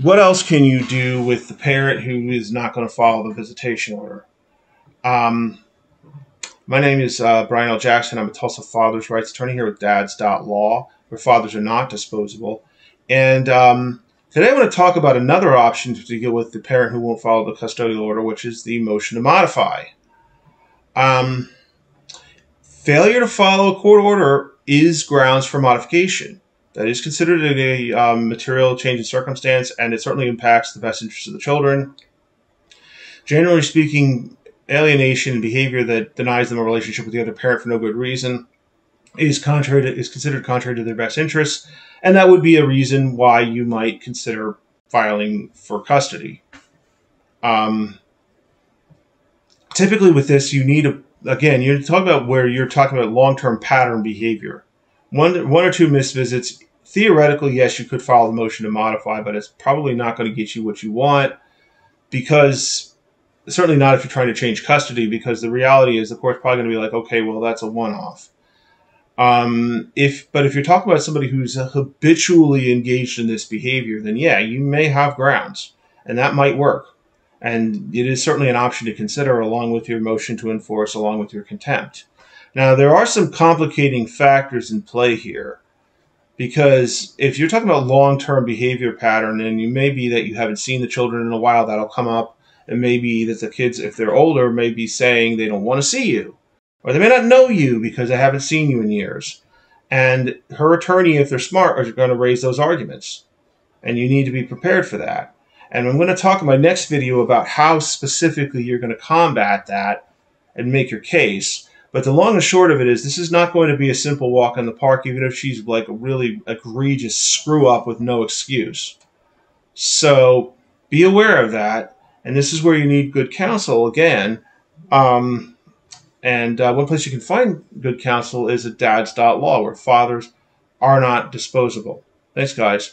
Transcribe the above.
what else can you do with the parent who is not going to follow the visitation order? Um, my name is uh, Brian L. Jackson. I'm a Tulsa father's rights attorney here with dads.law, where fathers are not disposable. And um, today I want to talk about another option to deal with the parent who won't follow the custodial order, which is the motion to modify. Um, failure to follow a court order is grounds for modification. That is considered a um, material change in circumstance, and it certainly impacts the best interests of the children. Generally speaking, alienation and behavior that denies them a relationship with the other parent for no good reason is contrary to, is considered contrary to their best interests, and that would be a reason why you might consider filing for custody. Um, typically, with this, you need a again you're talking about where you're talking about long term pattern behavior. One one or two missed visits. Theoretically, yes, you could file the motion to modify, but it's probably not going to get you what you want because certainly not if you're trying to change custody because the reality is the court's probably going to be like okay well that's a one-off. Um, if but if you're talking about somebody who's habitually engaged in this behavior then yeah you may have grounds and that might work. And it is certainly an option to consider along with your motion to enforce along with your contempt. Now there are some complicating factors in play here because if you're talking about long-term behavior pattern and you may be that you haven't seen the children in a while that'll come up and maybe that the kids, if they're older, may be saying they don't want to see you, or they may not know you because they haven't seen you in years. And her attorney, if they're smart, are going to raise those arguments, and you need to be prepared for that. And I'm going to talk in my next video about how specifically you're going to combat that and make your case. But the long and short of it is, this is not going to be a simple walk in the park, even if she's like a really egregious screw up with no excuse. So be aware of that and this is where you need good counsel again. Um, and uh, one place you can find good counsel is at dads.law, where fathers are not disposable. Thanks, guys.